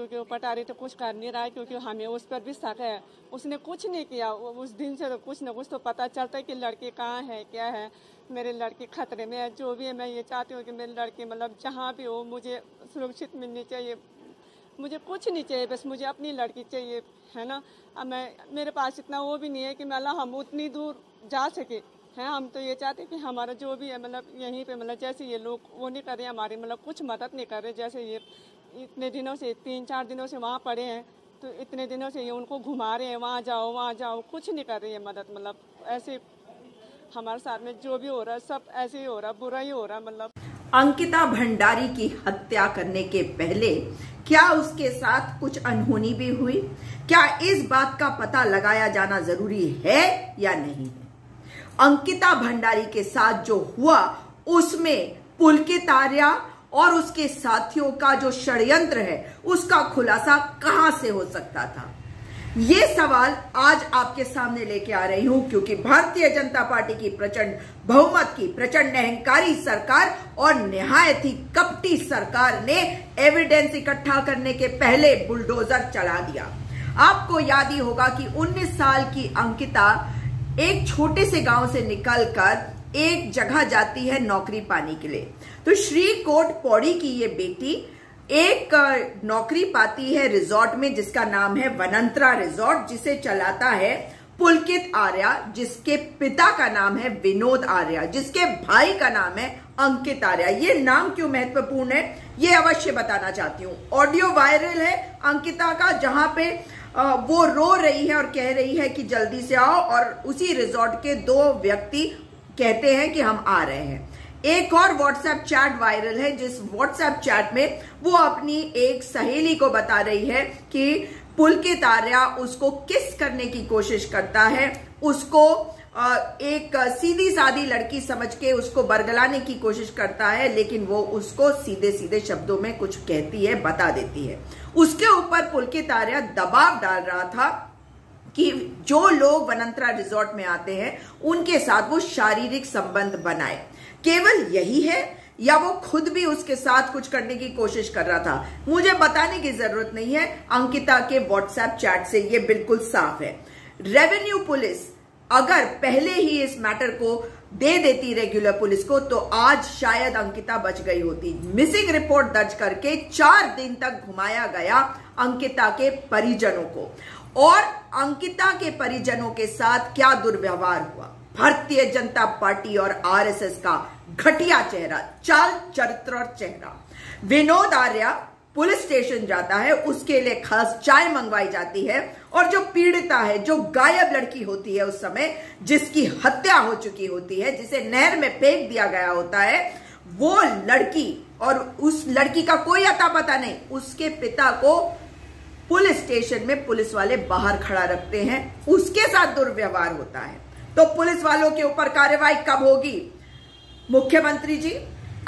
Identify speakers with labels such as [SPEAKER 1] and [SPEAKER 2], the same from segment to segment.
[SPEAKER 1] क्योंकि वो पटारी तो कुछ कर नहीं रहा है, क्योंकि हमें उस पर भी शक है। उसने कुछ नहीं किया। उस दिन से तो कुछ ना कुछ तो पता चलता है कि लड़की कहाँ है, क्या है। मेरी लड़की खतरे में है, जो भी है, मैं ये चाहती हूँ कि मेरी लड़की मतलब जहाँ भी हो, मुझे सुरक्षित मिलनी चाहिए। मुझे कुछ नहीं चाहिए, बस मुझे अपनी लड़की चाहिए, है ना? अब मैं, मेरे पास इतना वो भी नहीं है कि मतलब हम उतनी दूर जा सके, हैं? हम तो ये चाहते कि हमारा जो भी है मतलब यहीं पे मतलब जैसे ये लोग वो नहीं कर रहे हमारी मतलब कुछ मदद नहीं कर रहे जैसे ये इतने दिनों से, तीन चार दिनों से वहाँ पड़े हैं तो इतने दिनों से ये उनको घुमा रहे हैं, वहाँ जाओ वहाँ जाओ, कुछ नहीं कर रही है मदद मतलब ऐसे हमारे साथ में जो भी हो रहा है, सब ऐसे ही हो रहा बुरा ही हो रहा मतलब।
[SPEAKER 2] अंकिता भंडारी की हत्या करने के पहले क्या उसके साथ कुछ अनहोनी भी हुई? क्या इस बात का पता लगाया जाना ज़रूरी है या नहीं? है अंकिता भंडारी के साथ जो हुआ, उसमें पुलकित आर्या और उसके साथियों का जो षड्यंत्र है, उसका खुलासा कहाँ से हो सकता था? ये सवाल आज आपके सामने लेके आ रही हूँ, क्योंकि भारतीय जनता पार्टी की प्रचंड बहुमत की, प्रचंड अहंकारी सरकार और निहायत ही कपटी सरकार ने एविडेंस इकट्ठा करने के पहले बुलडोजर चला दिया। आपको याद ही होगा कि 19 साल की अंकिता एक छोटे से गाँव से निकलकर एक जगह जाती है नौकरी पाने के लिए। तो श्री कोट पौड़ी की ये बेटी एक नौकरी पाती है रिजॉर्ट में, जिसका नाम है वनंतरा रिजॉर्ट, जिसे चलाता है पुलकित आर्या, जिसके पिता का नाम है विनोद आर्या, जिसके भाई का नाम है अंकित आर्या। ये नाम क्यों महत्वपूर्ण है? ये अवश्य बताना चाहती हूँ। ऑडियो वायरल है अंकिता का, जहाँ पे वो रो रही है और कह रही है कि जल्दी से आओ, और उसी रिजॉर्ट के दो व्यक्ति कहते हैं कि हम आ रहे हैं। एक और व्हाट्सएप चैट वायरल है, जिस व्हाट्सएप चैट में वो अपनी एक सहेली को बता रही है कि पुलकित आर्या उसको किस करने की कोशिश करता है, उसको एक सीधी सादी लड़की समझ के उसको बरगलाने की कोशिश करता है, लेकिन वो उसको सीधे सीधे शब्दों में कुछ कहती है, बता देती है। उसके ऊपर पुलकित आर्या दबाव डाल रहा था कि जो लोग वनंतरा रिजॉर्ट में आते हैं, उनके साथ वो शारीरिक संबंध बनाए। केवल यही है, या वो खुद भी उसके साथ कुछ करने की कोशिश कर रहा था? मुझे बताने की ज़रूरत नहीं है। अंकिता के व्हाट्सएप चैट से ये बिल्कुल साफ़ है। रेवेन्यू पुलिस, अगर पहले ही इस मैटर को दे देती रेगुलर पुलिस को तो आज शायद अंकिता बच गई होती। मिसिंग रिपोर्ट दर्ज करके चार दिन तक घुमाया गया अंकिता के परिजनों को। और अंकिता के परिजनों के साथ क्या दुर्व्यवहार हुआ? भारतीय जनता पार्टी और आरएसएस का घटिया चेहरा, चाल चरित्र और चेहरा। विनोद आर्या पुलिस स्टेशन जाता है, उसके लिए खास चाय मंगवाई जाती है और जो पीड़िता है, जो गायब लड़की होती है उस समय, जिसकी हत्या हो चुकी होती है, जिसे नहर में फेंक दिया गया होता है, वो लड़की और उस लड़की का कोई अता पता नहीं, उसके पिता को पुलिस स्टेशन में पुलिस वाले बाहर खड़ा रखते हैं उसके साथ दुर्व्यवहार होता है। तो पुलिस वालों के ऊपर कार्रवाई कब होगी? मुख्यमंत्री जी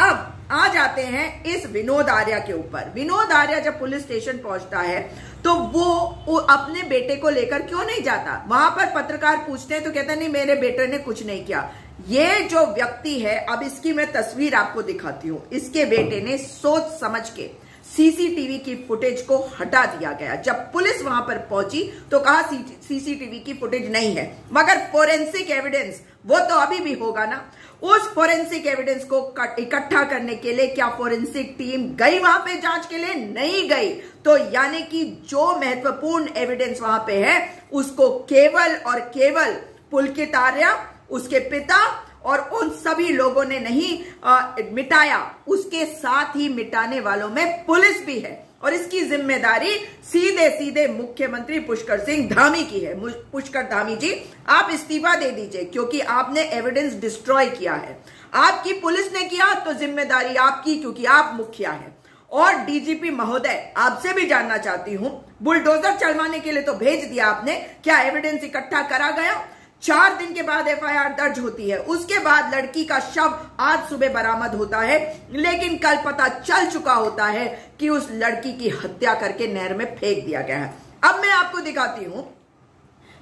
[SPEAKER 2] अब आ जाते हैं इस विनोद आर्या के ऊपर। विनोद आर्या जब पुलिस स्टेशन पहुँचता है तो वो, वो अपने बेटे को लेकर क्यों नहीं जाता? वहाँ पर पत्रकार पूछते हैं तो कहते नहीं मेरे बेटे ने कुछ नहीं किया। ये जो व्यक्ति है अब इसकी मैं तस्वीर आपको दिखाती हूँ। इसके बेटे ने सोच समझ के सीसीटीवी की फुटेज को हटा दिया गया। जब पुलिस वहाँ पर पहुँची तो कहा सीसीटीवी की फुटेज नहीं है। मगर फोरेंसिक एविडेंस वो तो अभी भी होगा ना? उस फोरेंसिक एविडेंस को इकट्ठा करने के लिए क्या फोरेंसिक टीम गई वहाँ पे जाँच के लिए? नहीं गई। तो यानी कि जो महत्वपूर्ण एविडेंस वहाँ पे है, उसको केवल और केवल पुलकित आर्या उसके पिता और उन सभी लोगों ने नहीं आ, मिटाया। उसके साथ ही मिटाने वालों में पुलिस भी है। और इसकी ज़िम्मेदारी सीधे सीधे मुख्यमंत्री पुष्कर सिंह धामी की है। पुष्कर धामी जी आप इस्तीफा दे दीजिए क्योंकि आपने एविडेंस डिस्ट्रॉय किया है। आपकी पुलिस ने किया तो ज़िम्मेदारी आपकी क्योंकि आप मुखिया है। और डीजीपी महोदय आपसे भी जानना चाहती हूँ बुलडोजर चलवाने के लिए तो भेज दिया आपने क्या एविडेंस इकट्ठा करा गया? चार दिन के बाद एफआईआर दर्ज होती है। उसके बाद लड़की का शव आज सुबह बरामद होता है। लेकिन कल पता चल चुका होता है कि उस लड़की की हत्या करके नहर में फेंक दिया गया है। अब मैं आपको दिखाती हूँ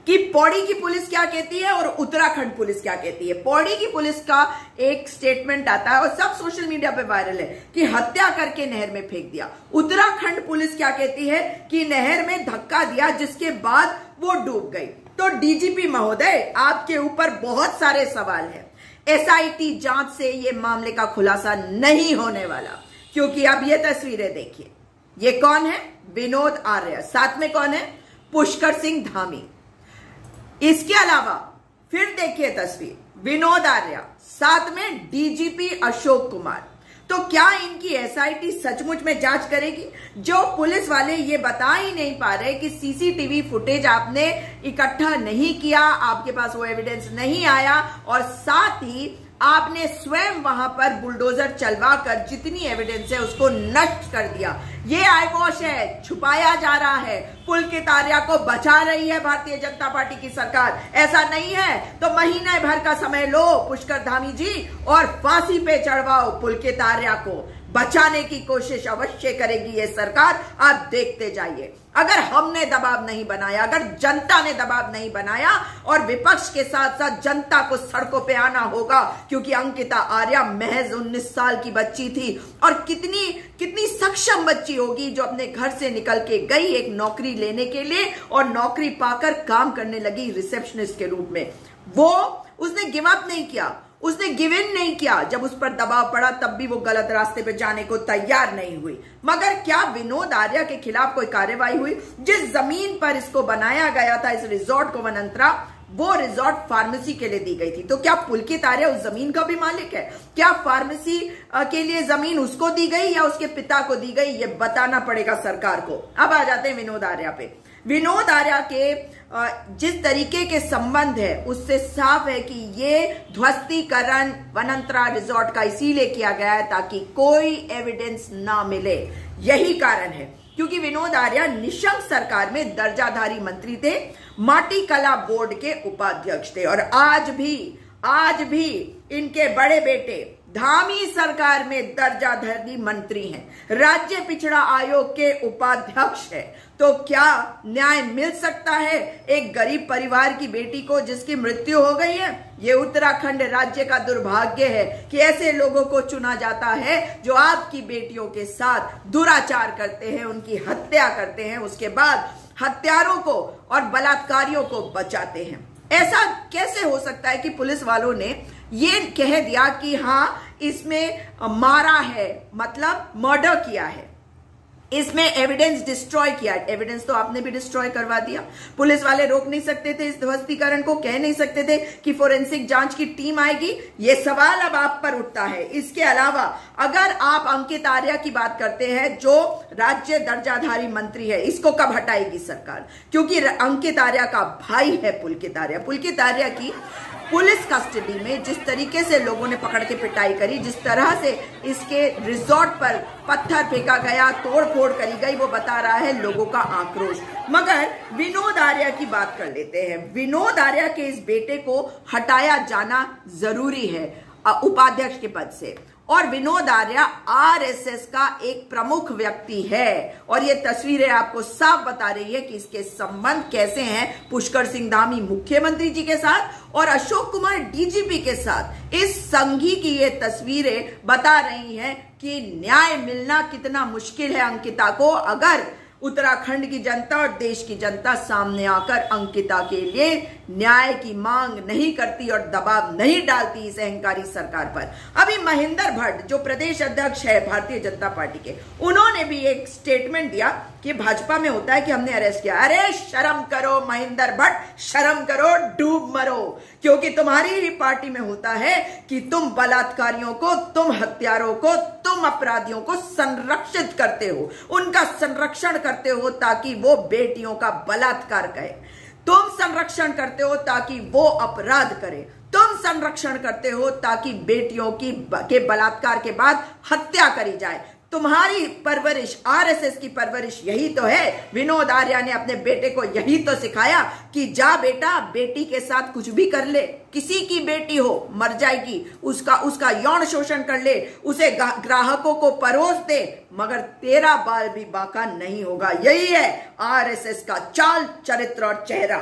[SPEAKER 2] कि पौड़ी की पुलिस क्या कहती है और उत्तराखंड पुलिस क्या कहती है। पौड़ी की पुलिस का एक स्टेटमेंट आता है और सब सोशल मीडिया पे वायरल है कि हत्या करके नहर में फेंक दिया। उत्तराखंड पुलिस क्या कहती है कि नहर में धक्का दिया, जिसके बाद वो डूब गई। तो डीजीपी महोदय, आपके ऊपर बहुत सारे सवाल है। एसआईटी जाँच से ये मामले का खुलासा नहीं होने वाला, क्योंकि अब ये तस्वीरें देखिए। ये कौन है? विनोद आर्य। साथ में कौन है? पुष्कर सिंह धामी। इसके अलावा, फिर देखिए तस्वीर। विनोद आर्य। साथ में डीजीपी अशोक कुमार। तो क्या इनकी एसआईटी सचमुच में जाँच करेगी? जो पुलिस वाले ये बता ही नहीं पा रहे कि सीसीटीवी फुटेज आपने इकट्ठा नहीं किया, आपके पास वो एविडेंस नहीं आया, और साथ ही आपने स्वयं वहाँ पर बुलडोजर चलवा कर जितनी एविडेंस है उसको नष्ट कर दिया। ये आयवॉश है, छुपाया जा रहा है। पुल के तारिया को बचा रही है भारतीय जनता पार्टी की सरकार। ऐसा नहीं है तो महीने भर का समय लो, पुष्कर धामी जी, और फांसी पे चढ़वाओ पुल के तारिया को। बचाने की कोशिश अवश्य करेगी ये सरकार। आप देखते जाइए। अगर हमने दबाव नहीं बनाया, अगर जनता ने दबाव नहीं बनाया और विपक्ष के साथ साथ जनता को सड़कों पे आना होगा, क्योंकि अंकिता आर्या महज 19 साल की बच्ची थी और कितनी कितनी सक्षम बच्ची होगी जो अपने घर से निकल के गई एक नौकरी लेने के लिए और नौकरी पाकर काम करने लगी रिसेप्शनिस्ट के रूप में। वो, उसने गिव अप नहीं किया। उसने गिव इन नहीं किया। जब उस पर दबाव पड़ा, तब भी वो गलत रास्ते पे जाने को तैयार नहीं हुई। मगर क्या विनोद आर्या के खिलाफ कोई कार्रवाई हुई? जिस ज़मीन पर इसको बनाया गया था, इस रिजॉर्ट को वनंतरा, वो रिजॉर्ट फार्मेसी के लिए दी गई थी। तो क्या पुलकित आर्या उस ज़मीन का भी मालिक है? क्या फार्मेसी के लिए ज़मीन उसको दी गई या उसके पिता को दी गई? ये बताना पड़ेगा सरकार को। अब आ जाते हैं विनोद आर्या पे। विनोद आर्या के जिस तरीके के संबंध है, उससे साफ़ है कि ये ध्वस्तीकरण वनंतरा रिजॉर्ट का इसीलिए किया गया है ताकि कोई एविडेंस ना मिले। यही कारण है। क्योंकि विनोद आर्या निशंक सरकार में दर्जाधारी मंत्री थे, माटी कला बोर्ड के उपाध्यक्ष थे और आज भी आज भी इनके बड़े बेटे धामी सरकार में दर्जाधारी मंत्री हैं। राज्य पिछड़ा आयोग के उपाध्यक्ष है। तो क्या न्याय मिल सकता है एक गरीब परिवार की बेटी को जिसकी मृत्यु हो गई है? ये उत्तराखंड राज्य का दुर्भाग्य है कि ऐसे लोगों को चुना जाता है जो आपकी बेटियों के साथ दुराचार करते हैं, उनकी हत्या करते हैं, उसके बाद हत्यारों को और बलात्कारियों को बचाते हैं। ऐसा कैसे हो सकता है कि पुलिस वालों ने ये कह दिया कि हाँ इसमें मारा है मतलब मर्डर किया है। इसमें एविडेंस डिस्ट्रॉय किया एविडेंस तो आपने भी डिस्ट्रॉय करवा दिया। पुलिस वाले रोक नहीं सकते थे, इस ध्वस्तीकरण को कह नहीं सकते थे कि फोरेंसिक जाँच की टीम आएगी। ये सवाल अब आप पर उठता है। इसके अलावा, अगर आप अंकित आर्या की बात करते हैं, जो राज्य दर्जाधारी मंत्री है, इसको कब हटाएगी सरकार? क्योंकि अंकित आर्या का भाई है पुलकित आर्या। पुलकित आर्या की पुलिस कस्टडी में जिस तरीके से लोगों ने पकड़ के पिटाई करी, जिस तरह से इसके रिजॉर्ट पर पत्थर फेंका गया तोड़ फोड़ करी गई, वो बता रहा है लोगों का आक्रोश। मगर विनोद आर्या की बात कर लेते हैं। विनोद आर्या के इस बेटे को हटाया जाना ज़रूरी है उपाध्यक्ष के पद से। और विनोद आर्या आरएसएस का एक प्रमुख व्यक्ति है। और ये तस्वीरें आपको साफ़ बता रही है कि इसके संबंध कैसे हैं पुष्कर सिंह धामी मुख्यमंत्री जी के साथ और अशोक कुमार डीजीपी के साथ। इस संघी की ये तस्वीरें बता रही हैं कि न्याय मिलना कितना मुश्किल है अंकिता को। अगर उत्तराखंड की जनता और देश की जनता सामने आकर अंकिता के लिए न्याय की मांग नहीं करती और दबाव नहीं डालती इस अहंकारी सरकार पर। अभी महेंद्र भट्ट, जो प्रदेश अध्यक्ष है, भारतीय जनता पार्टी के, उन्होंने भी एक स्टेटमेंट दिया कि भाजपा में होता है कि हमने अरेस्ट किया। अरे, शर्म करो महेंद्र भट्ट, शर्म करो, डूब मरो। क्योंकि तुम्हारी ही पार्टी में होता है कि तुम बलात्कारियों को, तुम हत्यारों को, तुम अपराधियों को संरक्षित करते हो। उनका संरक्षण करते हो ताकि वो बेटियों का बलात्कार कहे तुम संरक्षण करते हो ताकि वो अपराध करे। तुम संरक्षण करते हो ताकि बेटियों की के बलात्कार के बाद हत्या करी जाए। तुम्हारी परवरिश, आरएसएस की परवरिश यही तो है। विनोद आर्या ने अपने बेटे को यही तो सिखाया कि जा बेटा, बेटी के साथ कुछ भी कर ले। किसी की बेटी हो, मर जाएगी। उसका उसका यौन शोषण कर ले। उसे ग्राहकों को परोस दे। मगर तेरा बाल भी बाका नहीं होगा। यही है आरएसएस का चाल, चरित्र और चेहरा।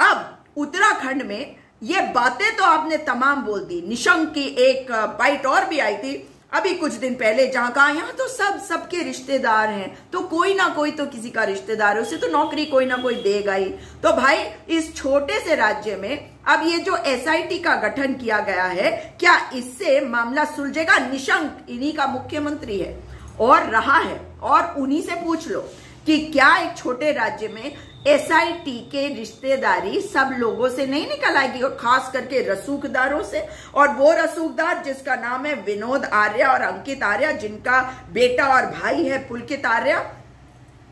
[SPEAKER 2] अब उत्तराखंड में ये बातें तो आपने तमाम बोल दी। निशंक की एक बाइट और भी आई थी। अभी कुछ दिन पहले जहाँ कहा, यहाँ तो सब, सबके रिश्तेदार हैं। तो कोई ना कोई तो किसी का रिश्तेदार है, उसे तो नौकरी कोई ना कोई देगा ही। तो भाई, इस छोटे से राज्य में अब ये जो एसआईटी का गठन किया गया है, क्या इससे मामला सुलझेगा? निशंक इन्हीं का मुख्यमंत्री है। और रहा है। और उन्हीं से पूछ लो कि क्या एक छोटे राज्य में एसआईटी के रिश्तेदारी सब लोगों से नहीं निकल आएगी और खास करके रसूखदारों से। और वो रसूखदार जिसका नाम है विनोद आर्या और अंकित आर्या, जिनका बेटा और भाई है पुलकित आर्या,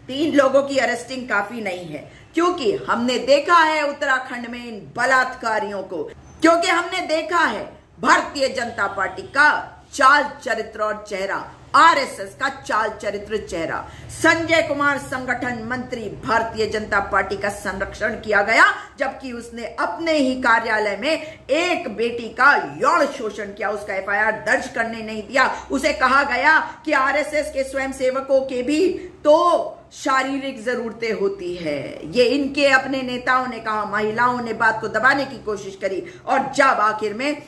[SPEAKER 2] तीन लोगों की अरेस्टिंग काफ़ी नहीं है। क्योंकि हमने देखा है उत्तराखंड में इन बलात्कारियों को। क्योंकि हमने देखा है भारतीय जनता पार्टी का चाल चरित्र और चेहरा। आरएसएस का चाल चरित्र चेहरा। संजय कुमार संगठन मंत्री भारतीय जनता पार्टी का संरक्षण किया गया, जबकि उसने अपने ही कार्यालय में एक बेटी का यौन शोषण किया। उसका एफआईआर दर्ज करने नहीं दिया। उसे कहा गया कि आरएसएस के स्वयं सेवकों के भी तो शारीरिक जरूरतें होती है। ये इनके अपने नेताओं ने कहा, महिलाओं ने बात को दबाने की कोशिश करी और जब आखिर में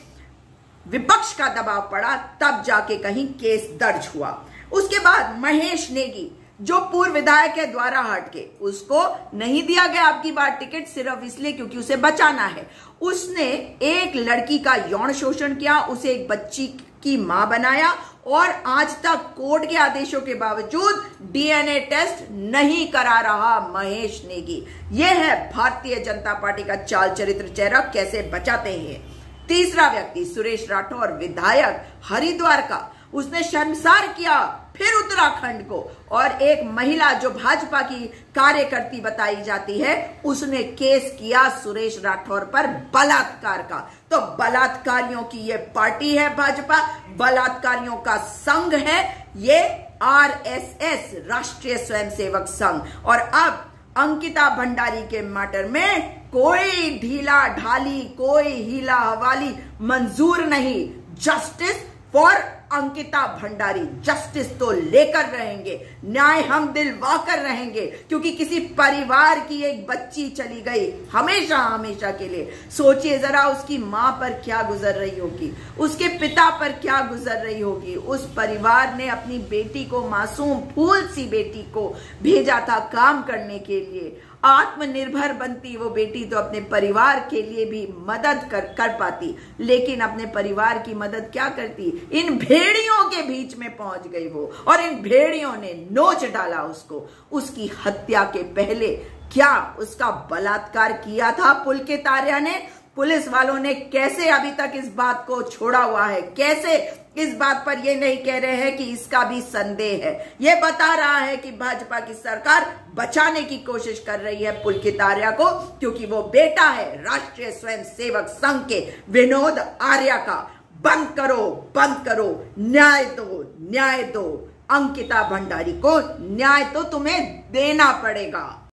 [SPEAKER 2] विपक्ष का दबाव पड़ा, तब जाके कहीं केस दर्ज हुआ। उसके बाद महेश नेगी, जो पूर्व विधायक है द्वारा हट के उसको नहीं दिया गया आपकी बार टिकट सिर्फ़ इसलिए क्योंकि उसे बचाना है। उसने एक लड़की का यौन शोषण किया, उसे एक बच्ची की माँ बनाया और आज तक कोर्ट के आदेशों के बावजूद डीएनए टेस्ट नहीं करा रहा महेश नेगी। यह है भारतीय जनता पार्टी का चाल चरित्र चेहरा, कैसे बचाते हैं? तीसरा व्यक्ति सुरेश राठौर विधायक हरिद्वार का। उसने शर्मसार किया, फिर उत्तराखंड को। और एक महिला जो भाजपा की कार्यकर्ती बताई जाती है, उसने केस किया सुरेश राठौर पर बलात्कार का। तो बलात्कारियों की ये पार्टी है भाजपा, बलात्कारियों का संघ है, ये आरएसएस, राष्ट्रीय स्वयंसेवक संघ। और अब अंकिता भंडारी के मैटर में कोई ढीला ढाली, कोई हीला हवाली मंजूर नहीं। Justice for Ankita Bhandari justice तो लेकर रहेंगे, न्याय हम दिलवा कर रहेंगे, क्योंकि किसी परिवार की एक बच्ची चली गई हमेशा हमेशा के लिए। सोचिए जरा उसकी माँ पर क्या गुजर रही होगी, उसके पिता पर क्या गुजर रही होगी। उस परिवार ने अपनी बेटी को मासूम फूल सी बेटी को भेजा था काम करने के लिए। आत्मनिर्भर बनती वो बेटी तो अपने परिवार के लिए भी मदद कर कर पाती। लेकिन अपने परिवार की मदद क्या करती? इन भेड़ियों के बीच में पहुँच गई वो और इन भेड़ियों ने नोच डाला उसको। उसकी हत्या के पहले क्या उसका बलात्कार किया था? पुल के तारिया ने पुलिस वालों ने कैसे अभी तक इस बात को छोड़ा हुआ है? कैसे इस बात पर ये नहीं कह रहे हैं कि इसका भी संदेह है? ये बता रहा है कि भाजपा की सरकार बचाने की कोशिश कर रही है पुलकित आर्या को, क्योंकि वो बेटा है राष्ट्रीय स्वयं सेवक संघ के विनोद आर्या का। बंद करो बंद करो। न्याय दो न्याय दो। अंकिता भंडारी को न्याय तो तुम्हें देना पड़ेगा।